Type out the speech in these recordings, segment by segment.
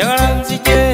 njagala nzije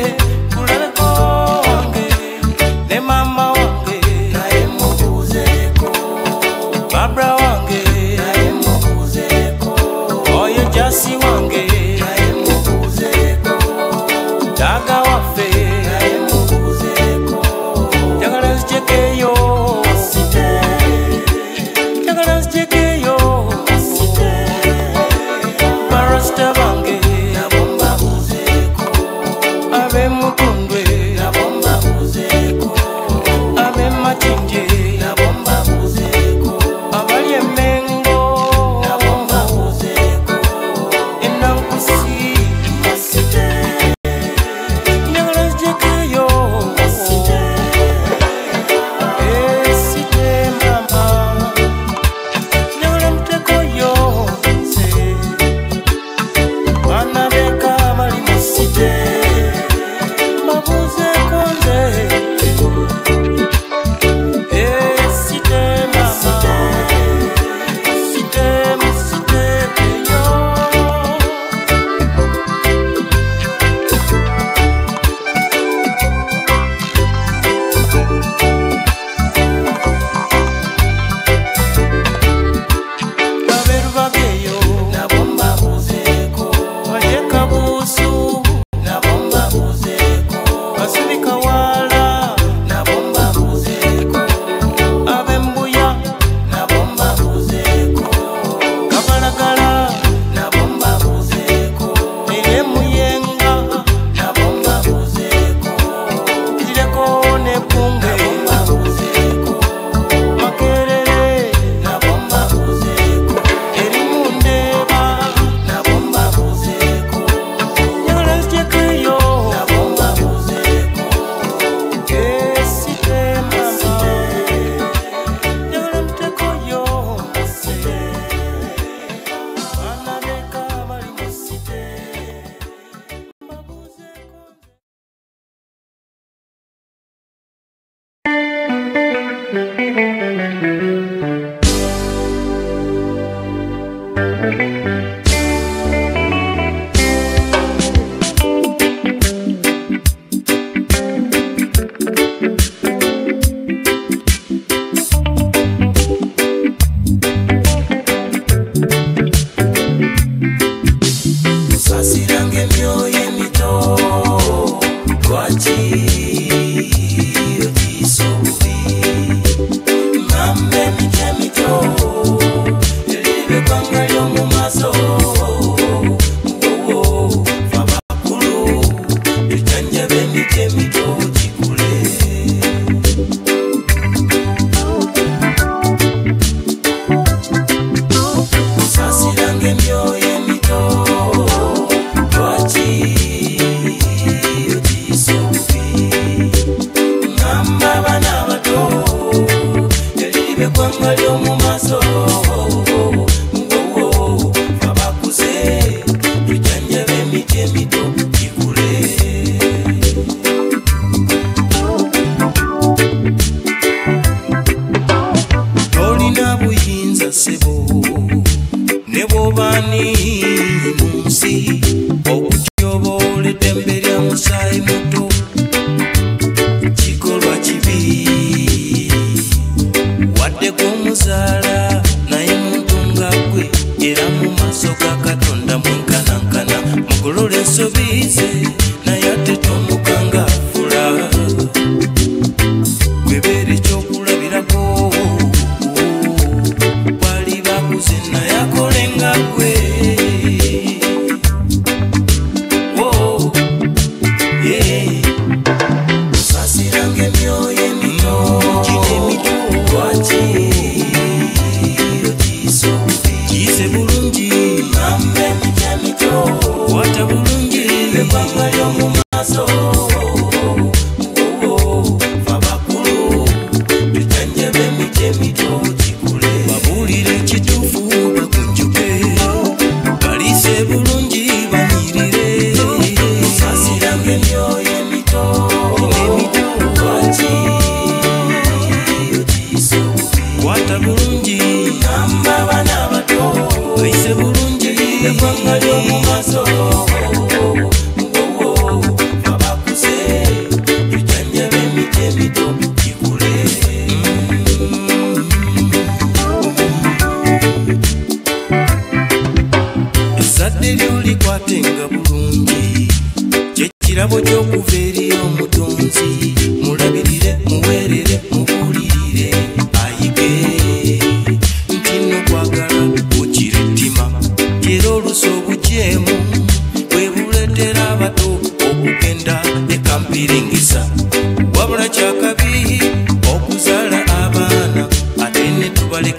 Sai muito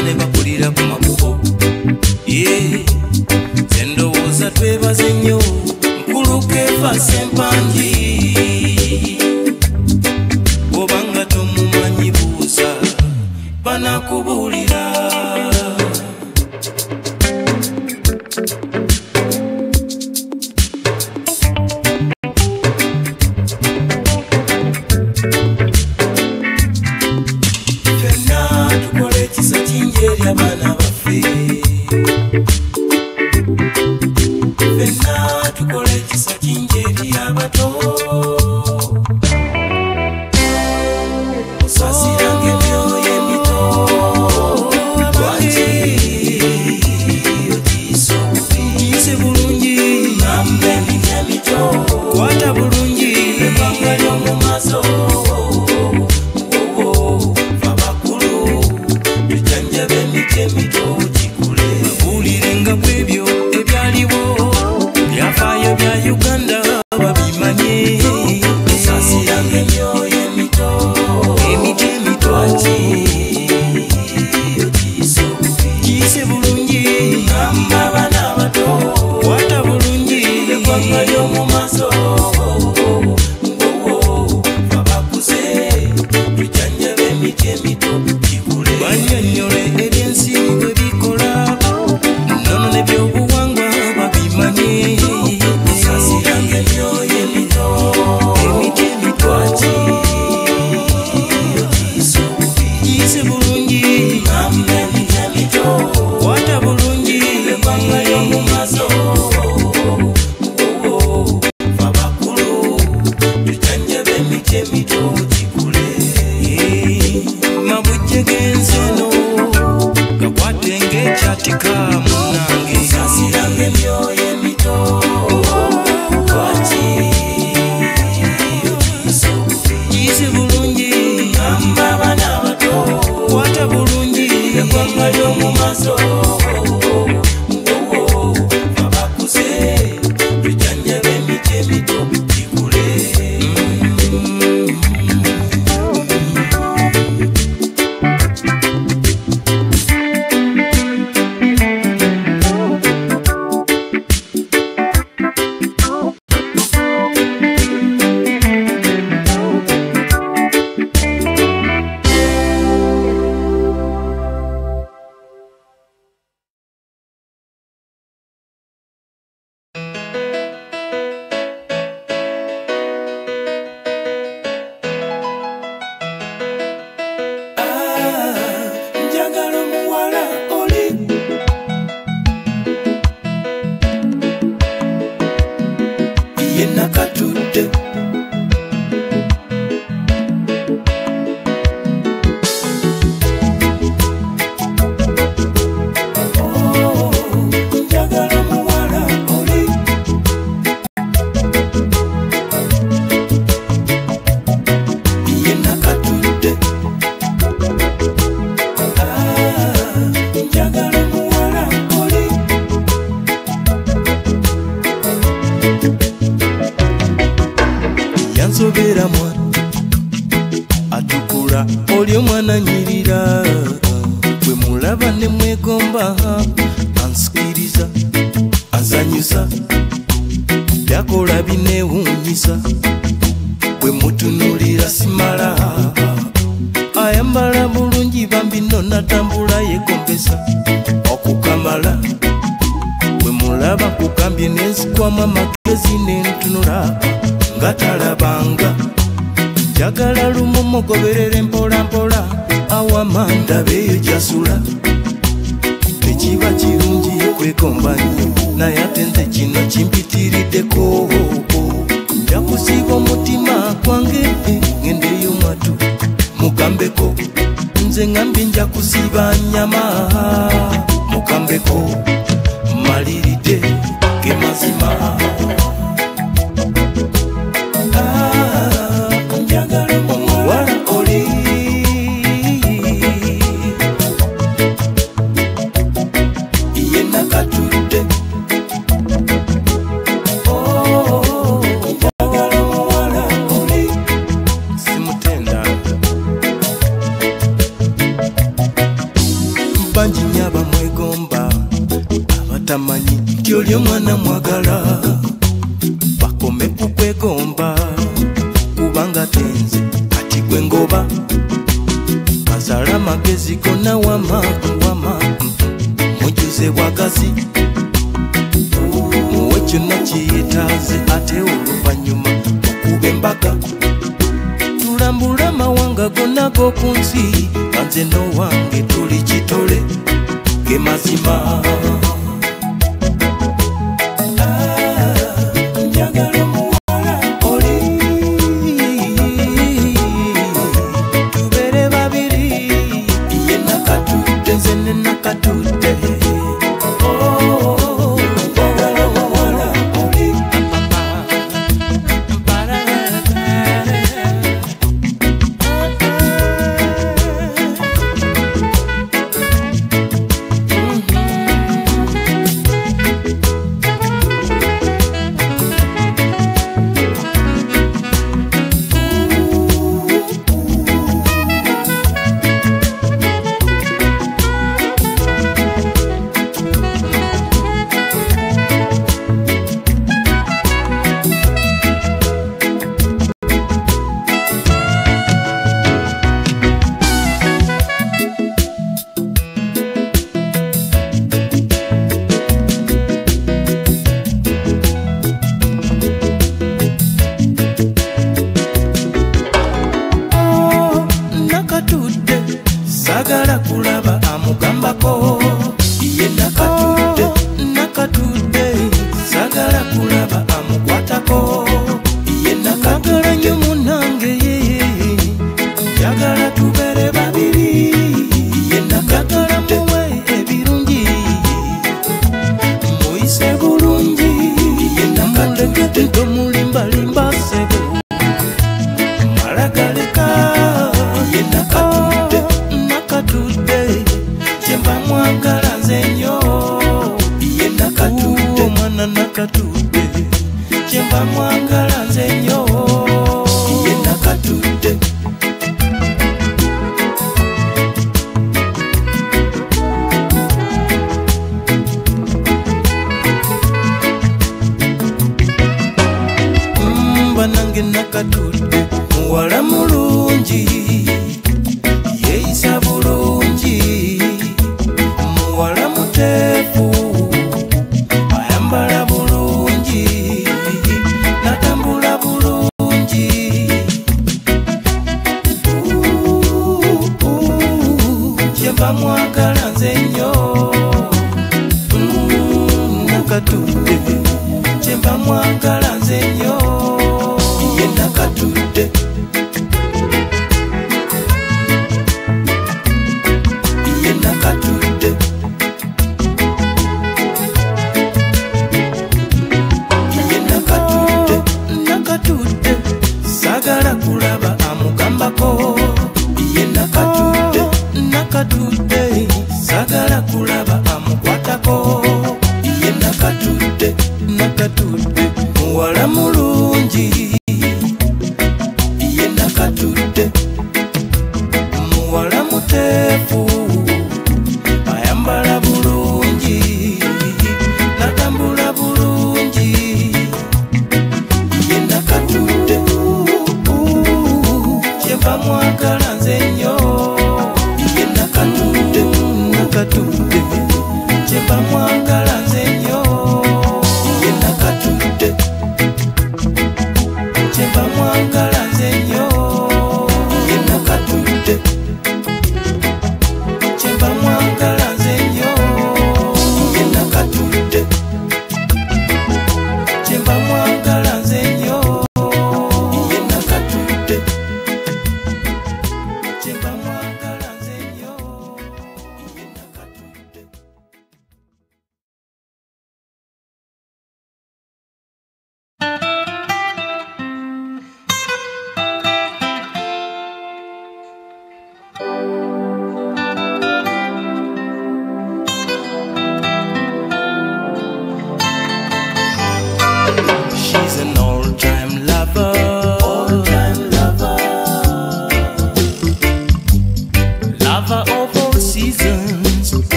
I never put it up on my buko yeah sendowooza twebaze nnyo nkuluka efa sempangi obanga tomumanyi buuza banakubuulira ndaba ne mwegomba ansikiriza anzanyisa byakola bineewunyisa bwe mutunulira simala. Ayambala bulungi bambi nonatambula yegombesa. Okukamala bwe mulaba kugambye nenzikwamu amagezi nentunula nga talabanga njagala lumu mugoberere mpolampola awamanda beejasula tekiba kirungi kwekomba nnyo naye ate nze kino kimpitiriddeko njakusiba omutima gwange ŋendeyo matu. Mugambeko nze ŋambi njakusiba nyama. Mugambeko maliridde gemazima ye mwana mwagala.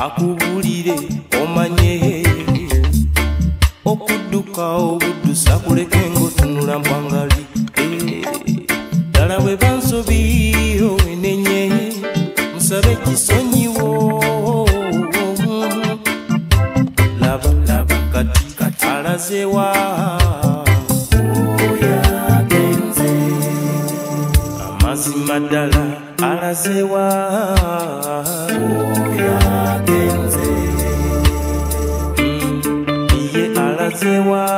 akubulire omanye. Okudduka obuddusa kuleka engotunula mwangali ddala bwe bansobi owenenye musabe kisonyiwo. Laba laba kati kati alazewa amazima ddala alazewa say why.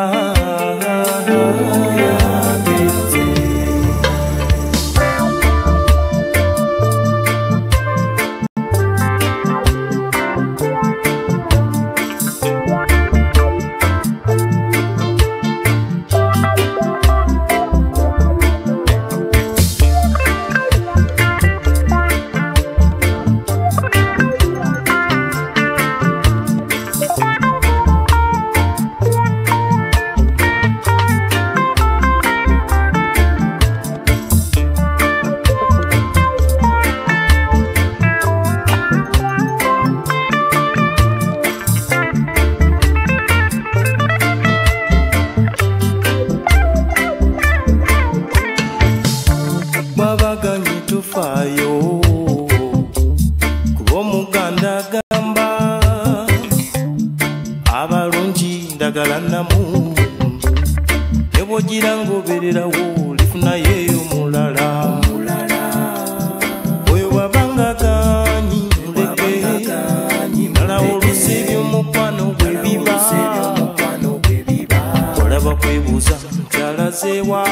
kuza mtalaze wa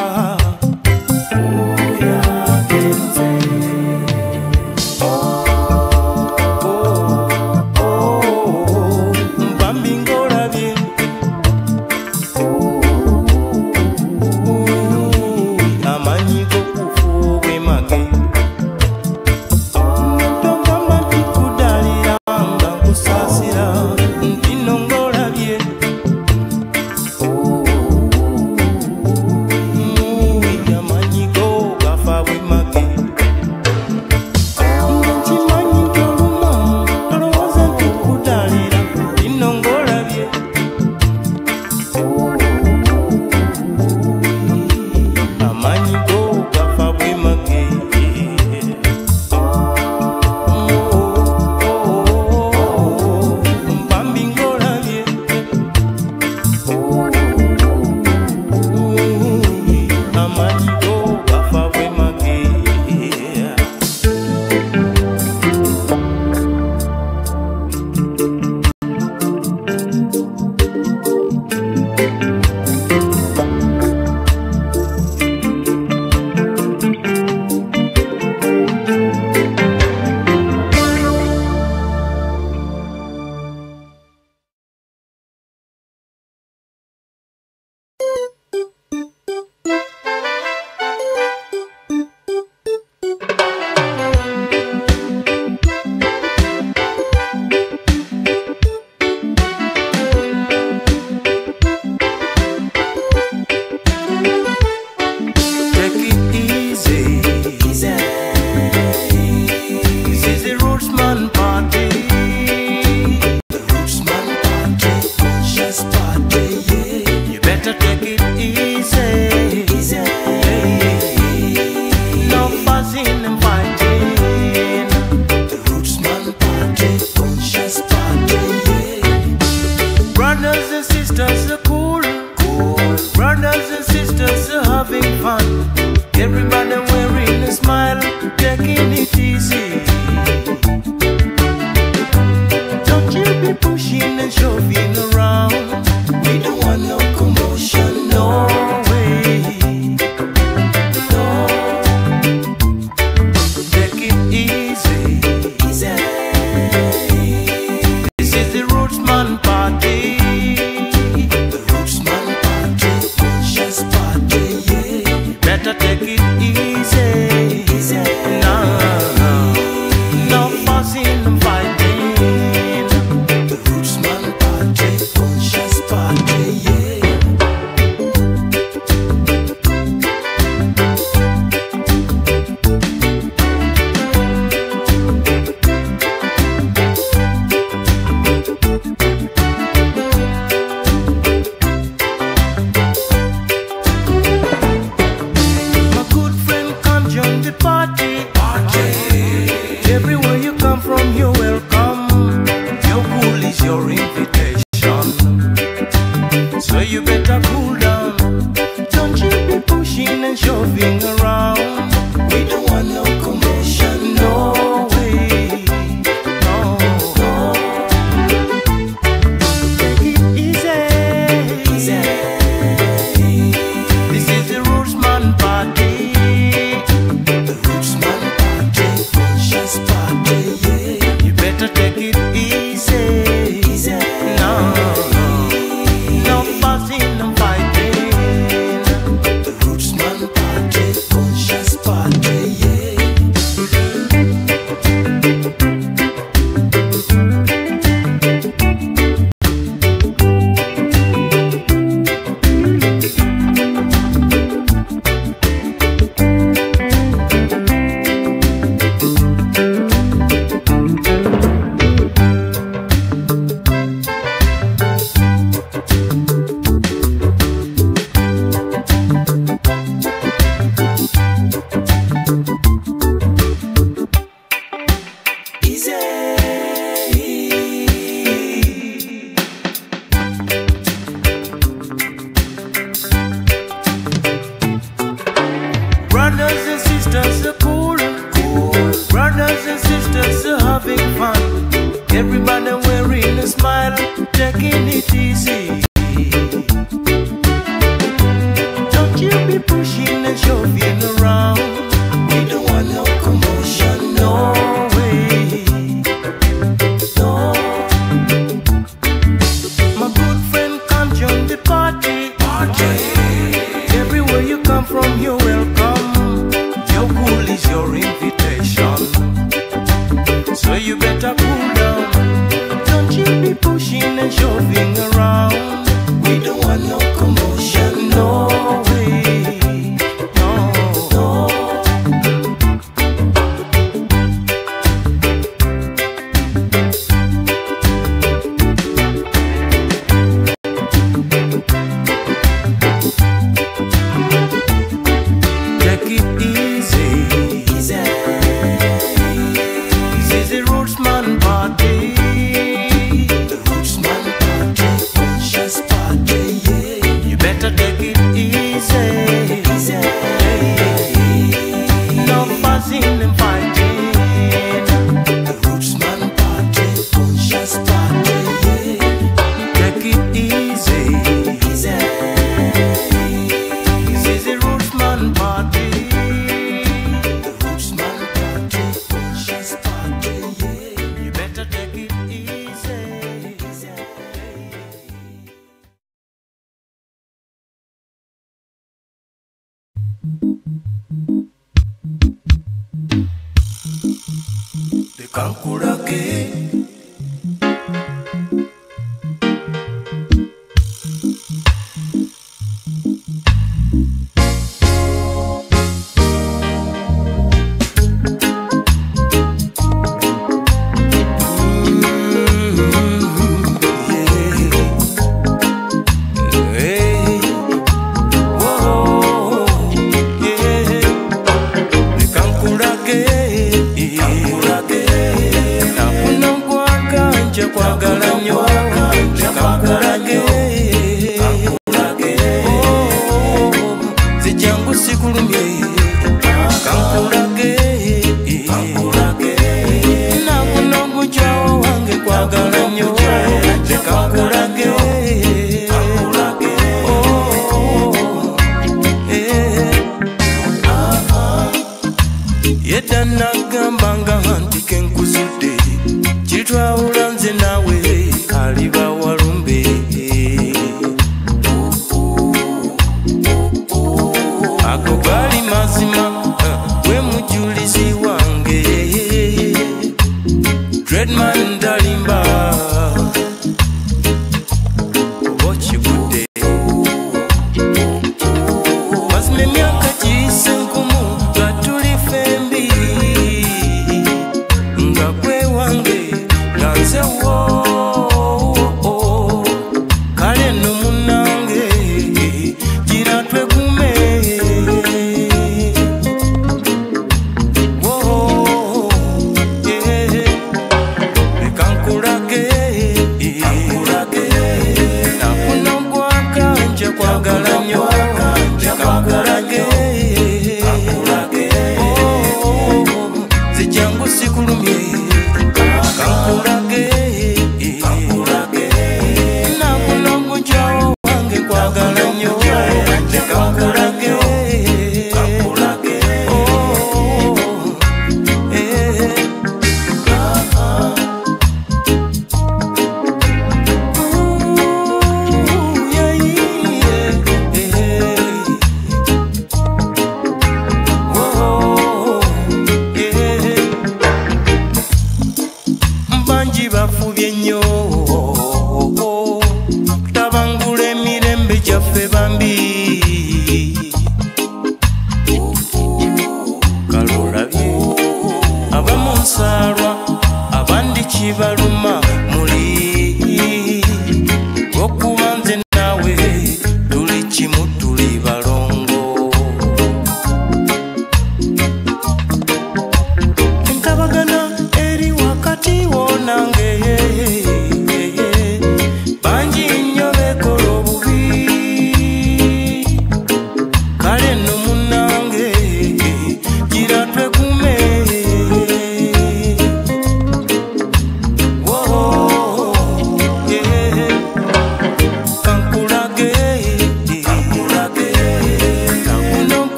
aslan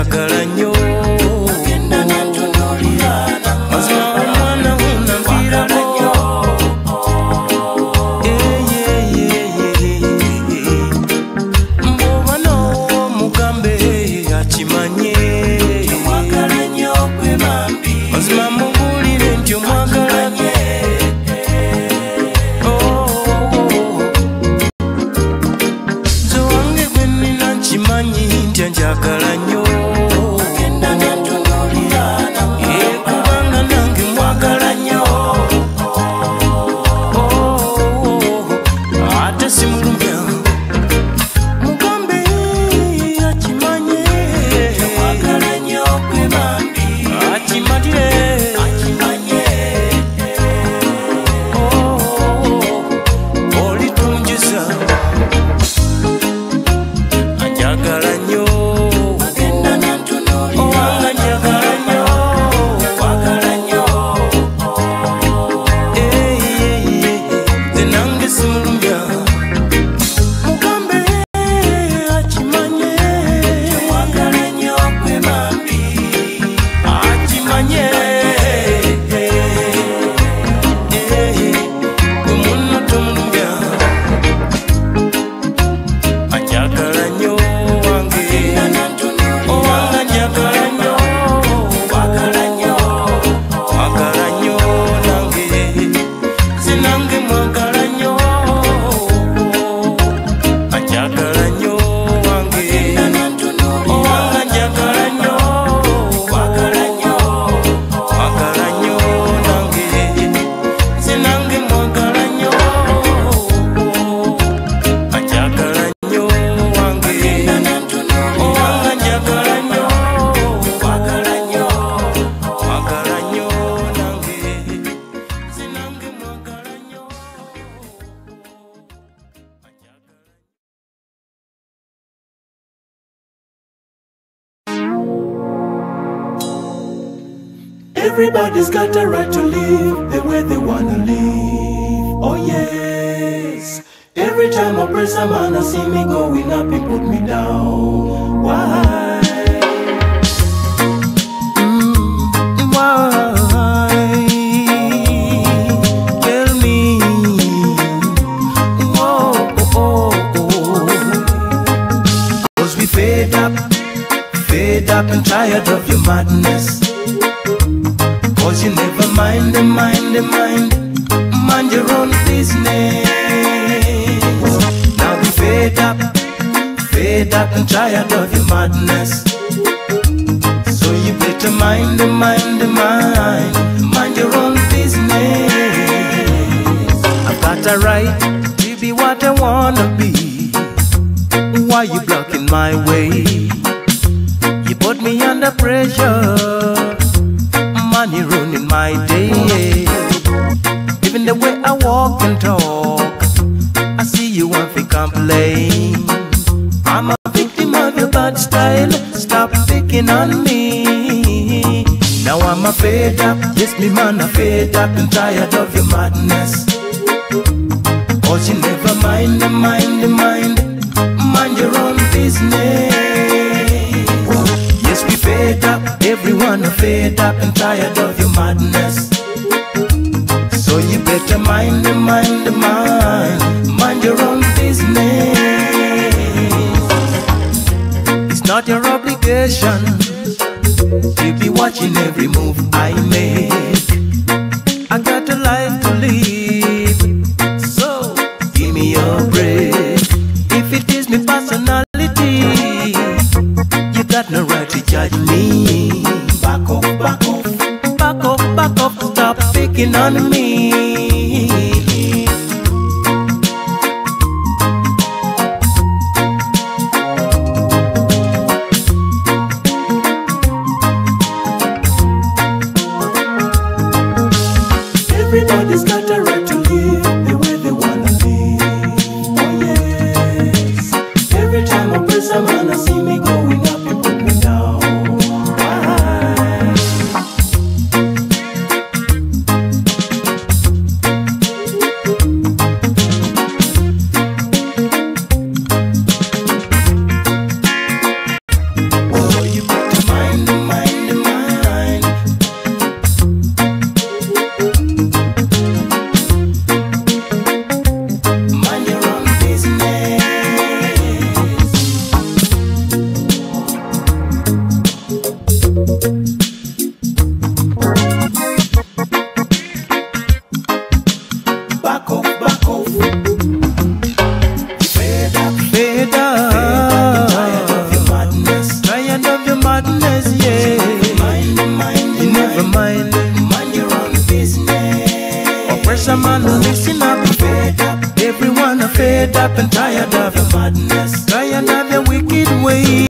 njagala nnyo Everybody's got a right to live the way they wanna live. Oh yes. Every time I press a man, I see me going up, he put me down. Why? Why? Tell me. Oh, oh, oh. Cause we fed up, fed up and tired of your madness. Cause you never mind, the mind, the mind, mind your own business. Now we fed up, fed up and tired of your madness. So you better mind, the mind, the mind, mind your own business. I've got a right to be what I wanna be. Why you blocking my way? You put me under pressure talk, I see you want to complain. I'm a victim of your bad style. Stop picking on me. Now I'm a fed up, yes, me man, I'm fed up and tired of your madness. Cause you never mind, mind, mind, mind your own business. Yes, we fed up, everyone are fed up and tired mind, Oppressor man, listen up. Fed up. Everyone are fed up and tired of your madness. Tired of your wicked ways.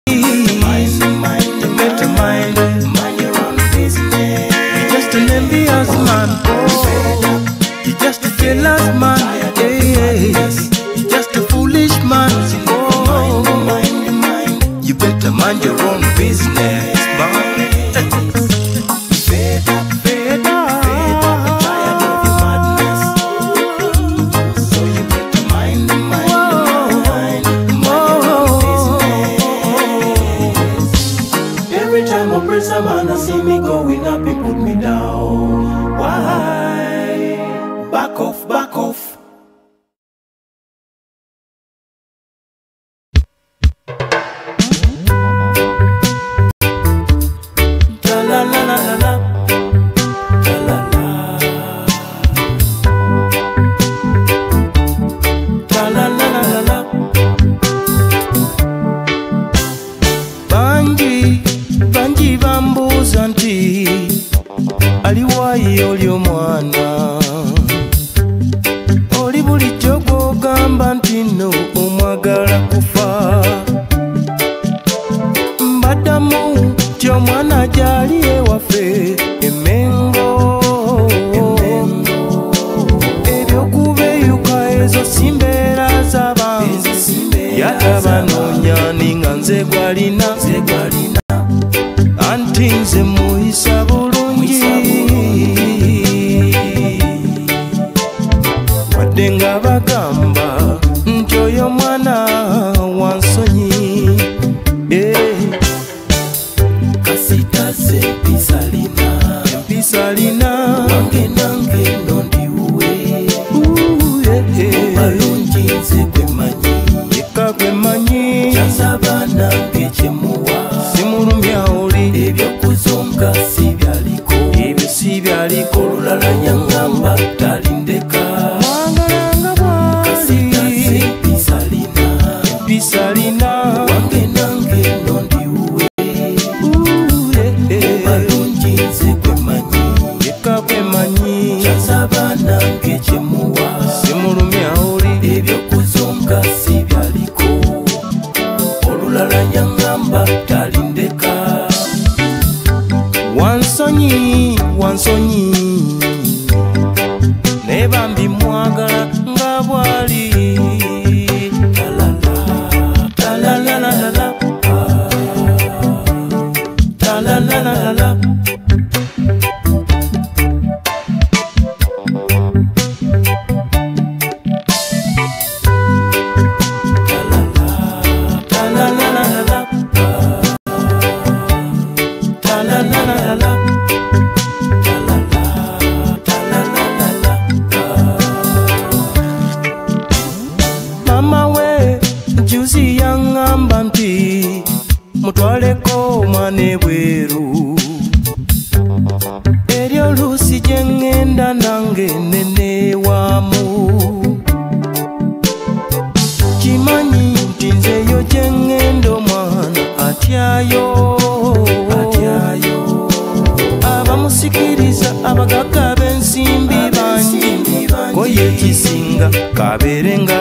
ekisinga kabeerenga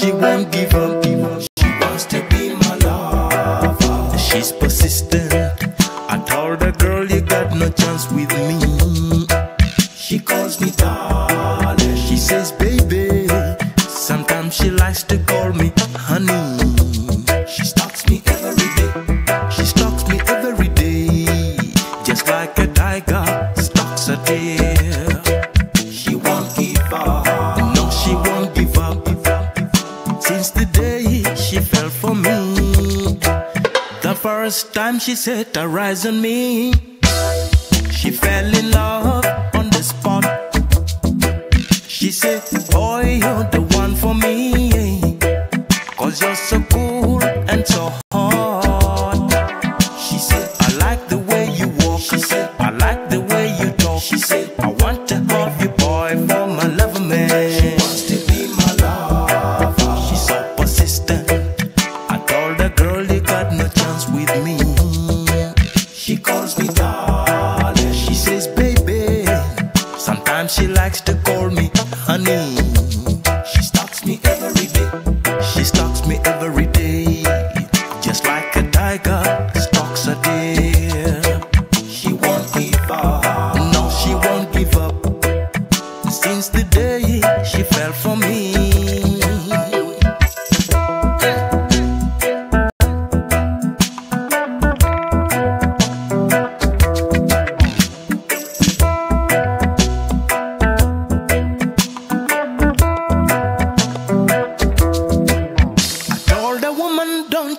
she won't give up. Set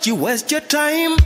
you waste your time.